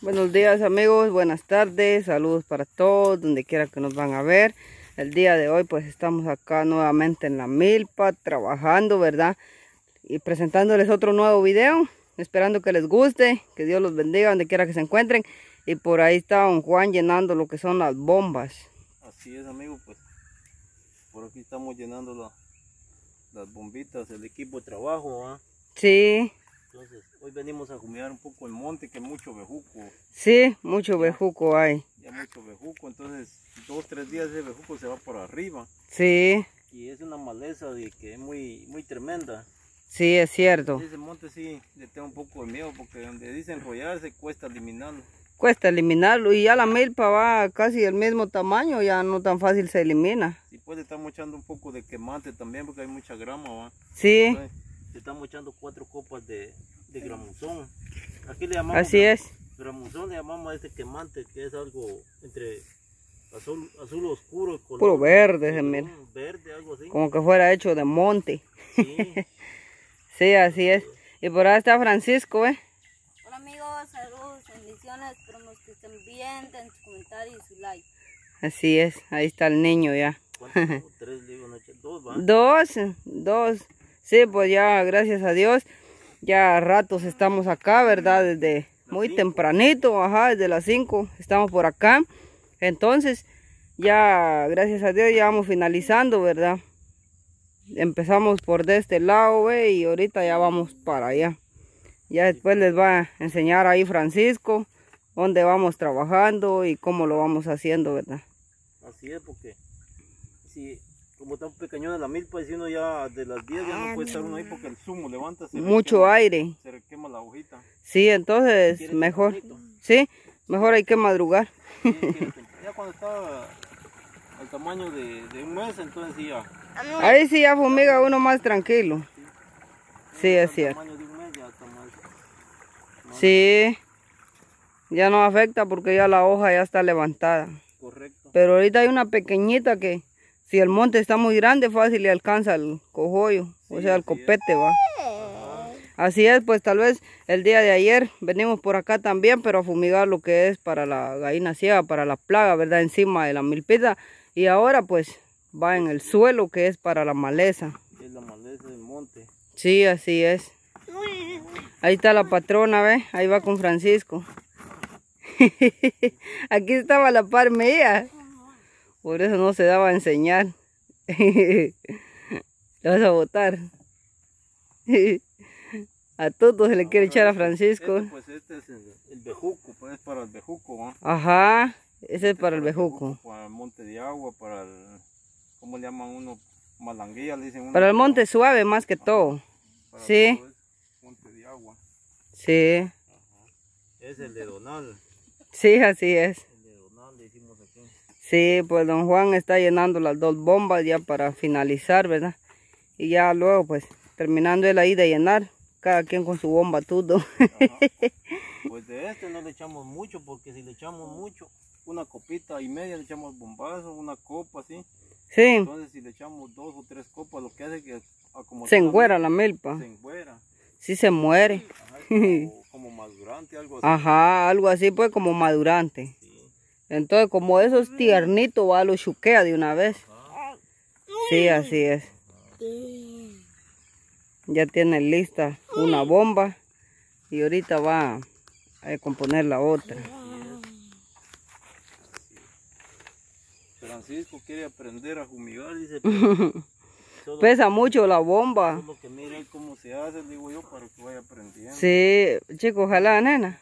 Buenos días amigos, buenas tardes, saludos para todos, donde quiera que nos van a ver. El día de hoy pues estamos acá nuevamente en la milpa, trabajando, ¿verdad? Y presentándoles otro nuevo video, esperando que les guste, que Dios los bendiga donde quiera que se encuentren. Y por ahí está don Juan llenando lo que son las bombas. Así es amigo, pues por aquí estamos llenando las bombitas, el equipo de trabajo, ¿ah? Sí. Entonces, hoy venimos a fumigar un poco el monte, que mucho bejuco. Sí, mucho bejuco hay. Ya mucho bejuco, entonces dos, tres días ese bejuco se va por arriba. Sí. Y es una maleza de que es muy, muy tremenda. Sí, es cierto. Ese monte sí le tengo un poco de miedo porque donde dice enrollarse cuesta eliminarlo. Cuesta eliminarlo y ya la milpa va casi del mismo tamaño, ya no tan fácil se elimina. Y pues estamos echando un poco de quemante también porque hay mucha grama, ¿va? Sí. Le estamos echando cuatro copas de, de gramuzón. Aquí le llamamos Así es. Gramuzón le llamamos a este quemante que es algo entre azul, azul oscuro. Color, Puro verde, mira. Verde, algo así. Como que fuera hecho de monte. Sí. sí, así es. Y por ahí está Francisco, ¿eh? Hola amigos, saludos, bendiciones, esperamos que estén bien, den su comentario y su like. Así es, ahí está el niño ya. Tres, digo, dos, ¿va? Dos, dos. Sí, pues ya, gracias a Dios, ya ratos estamos acá, ¿verdad? Desde muy tempranito, ajá, desde las 5 estamos por acá. Entonces, ya, gracias a Dios, ya vamos finalizando, ¿verdad? Empezamos por de este lado, ¿ve? y ahorita ya vamos para allá. Ya después les va a enseñar ahí Francisco dónde vamos trabajando y cómo lo vamos haciendo, ¿verdad? Así es, porque si como tan pequeño de la milpa, si uno ya de las 10 ya no puede estar uno ahí porque el zumo levanta. Mucho aire. Se quema la hojita. Sí, entonces mejor. Sí, mejor hay que madrugar. ya cuando está al tamaño de, de, un mes, entonces sí ya. Ahí sí ya fumiga uno más tranquilo. Sí, es cierto. Sí, ya no afecta porque ya la hoja ya está levantada. Correcto. Pero ahorita hay una pequeñita que si el monte está muy grande, fácil le alcanza el cojollo, o sea, el copete, va. Así es, pues tal vez el día de ayer venimos por acá también, pero a fumigar lo que es para la gallina ciega, para la plaga, ¿verdad? Encima de la milpita. Y ahora pues va en el suelo que es para la maleza. Es la maleza del monte. Sí, así es. Ahí está la patrona, ¿ve? Ahí va con Francisco. Aquí estaba la par mía. Por eso no se daba a enseñar. ¿Le vas a botar? A todos se le quiere echar a Francisco. Este, pues este es el, bejuco, pues es para el bejuco, ¿no? Ajá, ese es para el bejuco. Para el monte de agua, para el, ¿cómo le llaman uno? Malanguilla, le dicen uno. Para el monte suave más que todo. Sí. monte de agua. Sí. Ajá. Es el de Donal. Sí, así es. El de Donal le hicimos aquí. Sí, pues don Juan está llenando las dos bombas ya para finalizar, ¿verdad? Y ya luego, pues, terminando él ahí de llenar, cada quien con su bomba todo. Pues de este no le echamos mucho, porque si le echamos mucho, una copita y media le echamos bombazo, una copa así. Sí. Entonces si le echamos dos o tres copas, lo que hace que... Como se engüera la milpa. Se engüera. Sí se muere. Ajá, como, como, madurante, algo así. Ajá, algo así pues como madurante. Entonces como eso es tiernito, va, lo chuquea de una vez. Sí, así es. Ya tiene lista una bomba y ahorita va a componer la otra. Francisco quiere aprender a fumigar, dice. Solo, Pesa mucho la bomba. Solo que mire cómo se hace, digo yo, para que vaya aprendiendo. Sí, chico, ojalá, nena.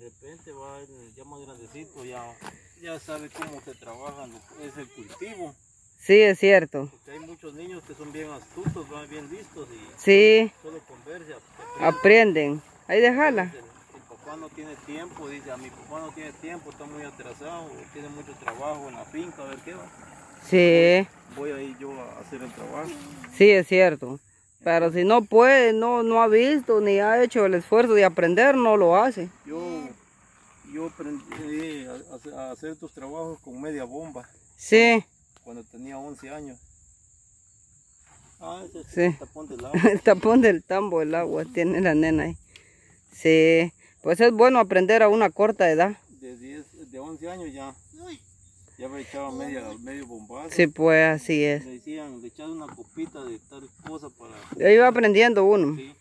De repente va ya más grandecito, ya, ya sabe cómo se trabaja es el cultivo. Sí, es cierto. Porque hay muchos niños que son bien astutos, van bien listos y sí. solo con verse aprenden. aprenden. Ahí déjala. El, el, papá no tiene tiempo, dice, a mi papá no tiene tiempo, está muy atrasado, tiene mucho trabajo en la finca, a ver qué va. Sí. Voy, voy a ir yo a hacer el trabajo. Sí, es cierto. Pero si no puede, no, no ha visto ni ha hecho el esfuerzo de aprender, no lo hace. Yo, yo aprendí a, a hacer estos trabajos con media bomba. Sí. Cuando tenía 11 años. Ah, ese es Sí. el tapón del agua. El tapón del tambo, el agua, tiene la nena ahí. Sí, Pues es bueno aprender a una corta edad. De 10, de 11 años ya. Ya me echaba media, medio bombazo. Sí, pues así es. Le decían, le una copita de tal cosa para... Ahí va aprendiendo uno. Sí,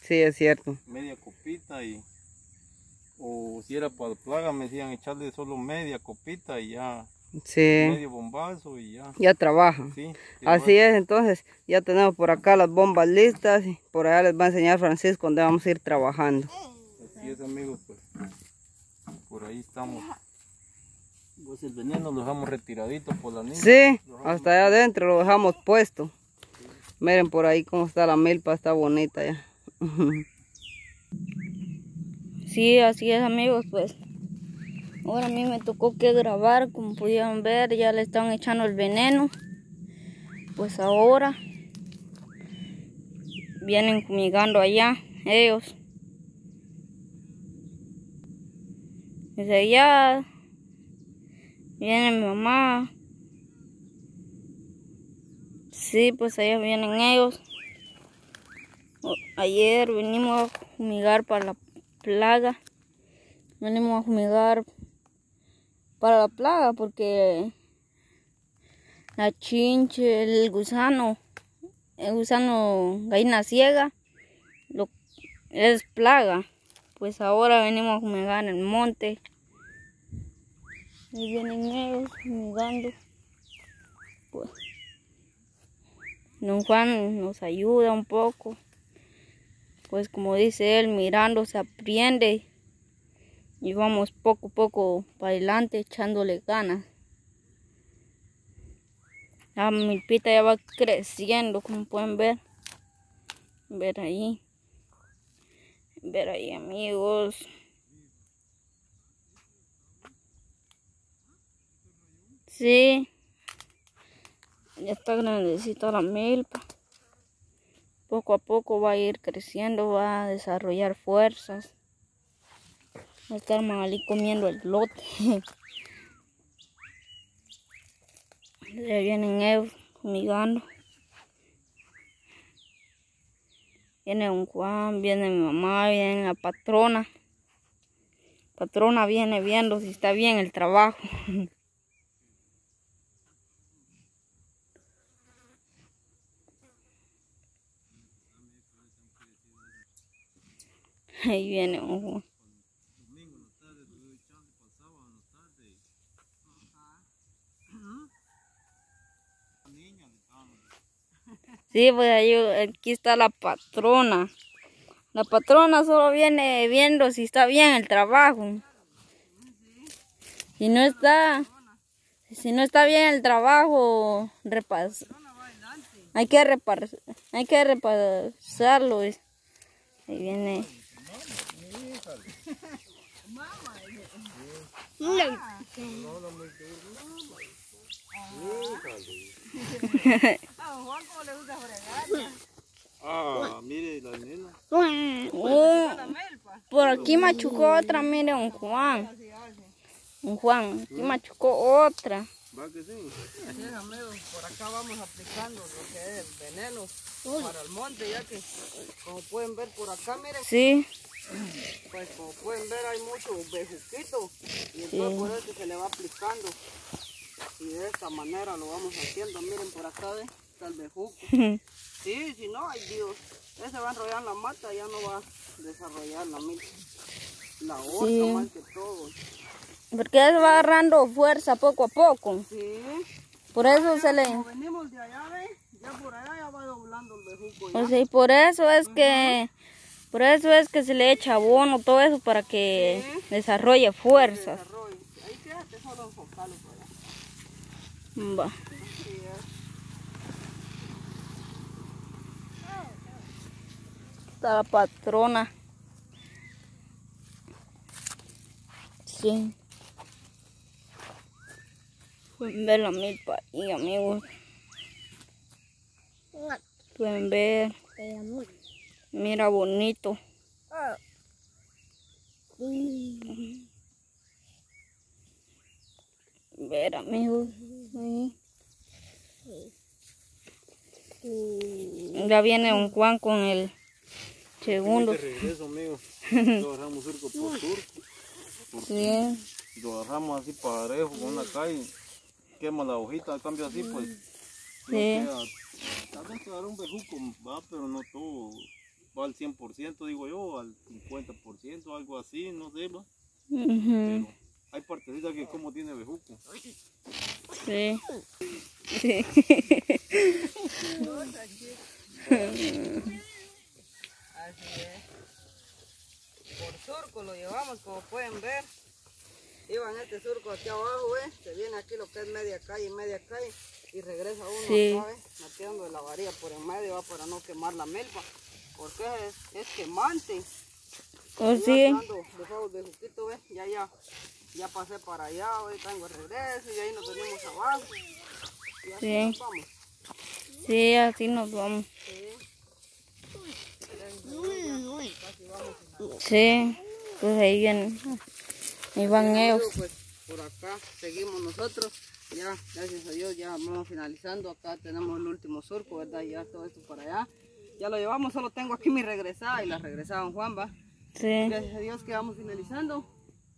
Sí, es cierto. media copita y... O si era para plaga me decían echarle solo media copita y ya Sí. medio bombazo y ya. Ya trabaja. Sí, Así es, entonces ya tenemos por acá las bombas listas y por allá les va a enseñar Francisco donde vamos a ir trabajando. Así es amigos, pues por ahí estamos. Pues el veneno lo dejamos retiradito por la niña. Sí, hasta allá adentro lo dejamos puesto. Miren por ahí cómo está la milpa, está bonita ya. Sí, así es amigos, pues ahora a mí me tocó que grabar, como pudieron ver, ya le están echando el veneno. Pues ahora vienen fumigando allá, ellos. Desde allá viene mi mamá. Sí, pues allá vienen ellos. O- Ayer venimos a fumigar para la plaga. Venimos a fumigar para la plaga porque la chinche, el gusano, el gusano gallina ciega, lo, es plaga. Pues ahora venimos a fumigar en el monte. Y vienen ellos fumigando. Pues don Juan nos ayuda un poco. Pues como dice él, mirando se aprende y vamos poco a poco para adelante echándole ganas. La milpita ya va creciendo, como pueden ver. Ver ahí. Ver ahí, amigos. Sí. Ya está grandecita la milpa. Poco a poco va a ir creciendo, va a desarrollar fuerzas. Va a estar comiendo el lote. Ya vienen ellos fumigando. Viene un Juan, viene mi mamá, viene la patrona. Patrona viene viendo si está bien el trabajo. Ahí viene un. Sí, pues ahí, aquí está la patrona. La patrona solo viene viendo si está bien el trabajo. Si no está, si no está bien el trabajo, repas, hay que repar, hay que repasarlo. Ahí viene. Ah, mire la nena. Por aquí machucó otra, mire, un Juan. Un Juan, aquí machucó otra. ¿Va que sí? Sí, amigos, por acá vamos aplicando lo que es el veneno para el monte, ya que como pueden ver por acá, miren, Sí, pues como pueden ver hay mucho bejuquito y entonces por eso se le va aplicando y de esta manera lo vamos haciendo, miren por acá ¿ve? está el bejuco. Sí, si no, ay Dios, ese va a enrollar la mata, ya no va a desarrollar la la otra Sí. más que todo. Porque él va agarrando fuerza poco a poco. Sí. Por eso se le... Como venimos de allá, ¿ve? ya por allá ya va doblando el bejuco. sea, y por eso es que... Por eso es que se le echa abono, todo eso para que desarrolle fuerzas. Ahí quédate solo enfocarlo por allá. Va. Así es. Está la patrona. Sí. Pueden ver la milpa ahí, amigos. Pueden ver. Mira bonito. Ver, amigos. Ya viene un Juan con el segundos. De regreso, amigo. Lo agarramos surco por surco. Lo agarramos así parejo con una calle, quema la hojita, a cambio así, pues. No Sí. queda. Tal vez quedará un bejuco, va, pero no todo. Va al 100%, digo yo, al 50%, algo así, no sé, va. Pero hay partecitas que como tiene bejuco. sí. Sí. Así es. Por surco lo llevamos, como pueden ver. Iba en este surco aquí abajo, ¿ves? Se viene aquí lo que es media calle, media calle. Y regresa uno Sí. acá, ¿ves? Metiendo la varilla por en medio, ¿va? Para no quemar la melpa. Porque es, es quemante. Oh, sí. ando de juquito, ¿ves? Ya, ya. Ya pasé para allá, hoy tengo el regreso y ahí nos venimos abajo. Y así Sí. nos vamos. Sí, así nos vamos. Sí. Sí, pues ahí vienen. Ahí van Bien, ellos. Pues por acá seguimos nosotros. Ya, gracias a Dios, ya vamos finalizando. Acá tenemos el último surco, ¿verdad? Ya todo esto para allá. Ya lo llevamos, solo tengo aquí mi regresada y la regresada Don Juan, va. Sí, Gracias a Dios que vamos finalizando.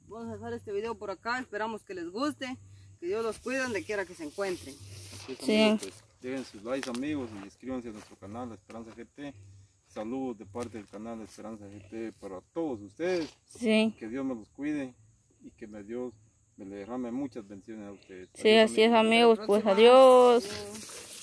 Vamos a dejar este video por acá. Esperamos que les guste. Que Dios los cuide donde quiera que se encuentren. Así es, Sí. amigos, pues, dejen sus likes amigos y inscríbanse a nuestro canal Esperanza GT. Saludos de parte del canal La Esperanza GT para todos ustedes. sí. Que Dios me los cuide y que me Dios me le derrame muchas bendiciones a ustedes. Sí, Adiós, así es amigos. amigos, pues adiós. Adiós.